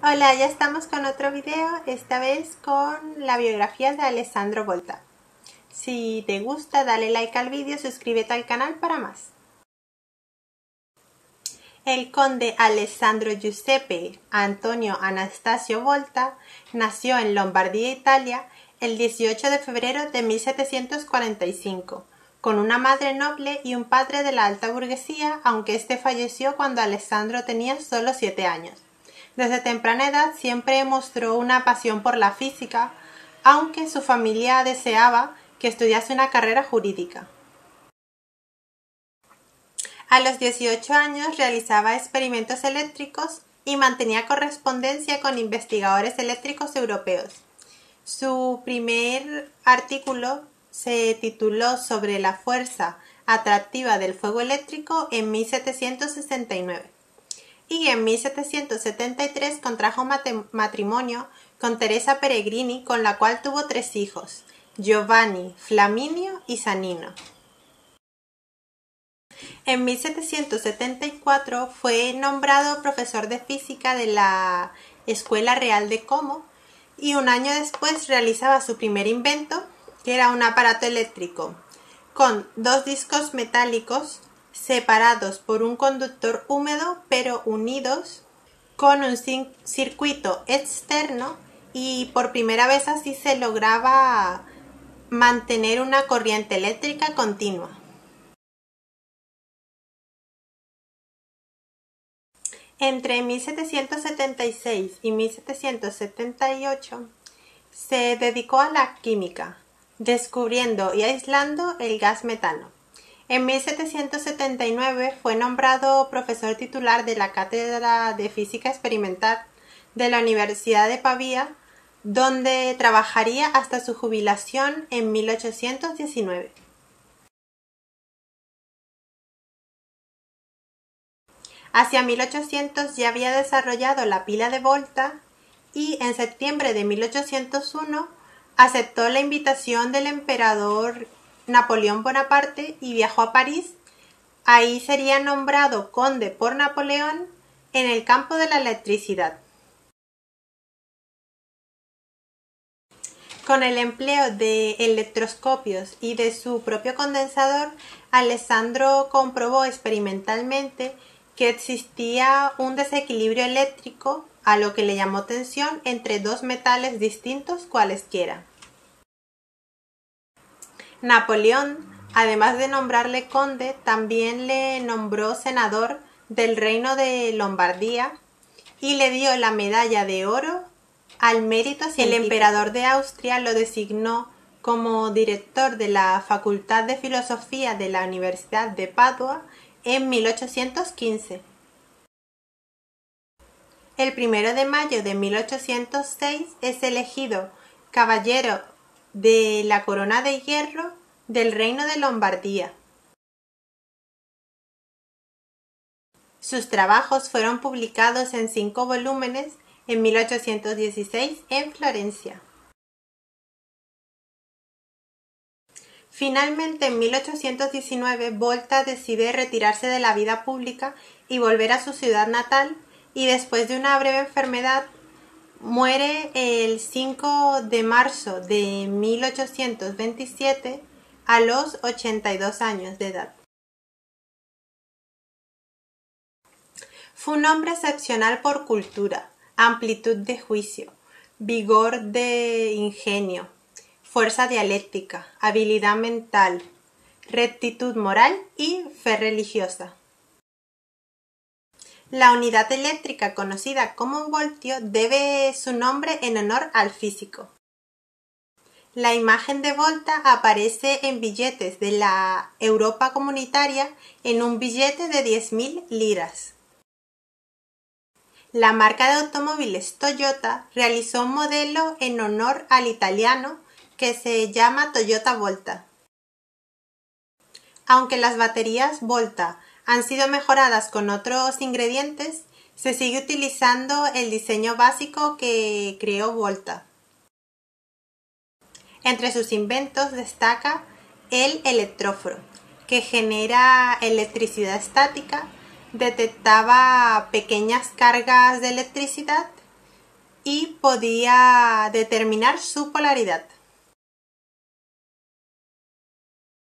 Hola, ya estamos con otro video, esta vez con la biografía de Alessandro Volta. Si te gusta, dale like al vídeo, suscríbete al canal para más. El conde Alessandro Giuseppe Antonio Anastasio Volta nació en Lombardía, Italia, el 18 de febrero de 1745, con una madre noble y un padre de la alta burguesía, aunque este falleció cuando Alessandro tenía solo siete años. Desde temprana edad siempre mostró una pasión por la física, aunque su familia deseaba que estudiase una carrera jurídica. A los 18 años realizaba experimentos eléctricos y mantenía correspondencia con investigadores eléctricos europeos. Su primer artículo se tituló Sobre la fuerza atractiva del fuego eléctrico en 1769 y en 1773 contrajo matrimonio con Teresa Peregrini, con la cual tuvo tres hijos, Giovanni, Flaminio y Sanino. En 1774 fue nombrado profesor de física de la Escuela Real de Como y un año después realizaba su primer invento, que era un aparato eléctrico con dos discos metálicos separados por un conductor húmedo pero unidos con un circuito externo y por primera vez así se lograba mantener una corriente eléctrica continua. Entre 1776 y 1778 se dedicó a la química, descubriendo y aislando el gas metano. En 1779 fue nombrado profesor titular de la Cátedra de Física Experimental de la Universidad de Pavía, donde trabajaría hasta su jubilación en 1819. Hacia 1800 ya había desarrollado la pila de Volta y en septiembre de 1801 aceptó la invitación del emperador Napoleón Bonaparte y viajó a París. Ahí sería nombrado conde por Napoleón en el campo de la electricidad. Con el empleo de electroscopios y de su propio condensador, Alessandro comprobó experimentalmente que existía un desequilibrio eléctrico a lo que le llamó tensión entre dos metales distintos cualesquiera. Napoleón, además de nombrarle conde, también le nombró senador del reino de Lombardía y le dio la medalla de oro al mérito si el emperador de Austria lo designó como director de la Facultad de Filosofía de la Universidad de Padua en 1815. El primero de mayo de 1806 es elegido caballero de la corona de hierro del reino de Lombardía. Sus trabajos fueron publicados en cinco volúmenes en 1816 en Florencia. Finalmente, en 1819, Volta decide retirarse de la vida pública y volver a su ciudad natal y después de una breve enfermedad Muere el 5 de marzo de 1827 a los 82 años de edad. Fue un hombre excepcional por cultura, amplitud de juicio, vigor de ingenio, fuerza dialéctica, habilidad mental, rectitud moral y fe religiosa. La unidad eléctrica conocida como voltio debe su nombre en honor al físico. La imagen de Volta aparece en billetes de la Europa comunitaria en un billete de 10.000 liras. La marca de automóviles Toyota realizó un modelo en honor al italiano que se llama Toyota Volta. Aunque las baterías Volta han sido mejoradas con otros ingredientes, se sigue utilizando el diseño básico que creó Volta. Entre sus inventos destaca el electróforo, que genera electricidad estática, detectaba pequeñas cargas de electricidad y podía determinar su polaridad.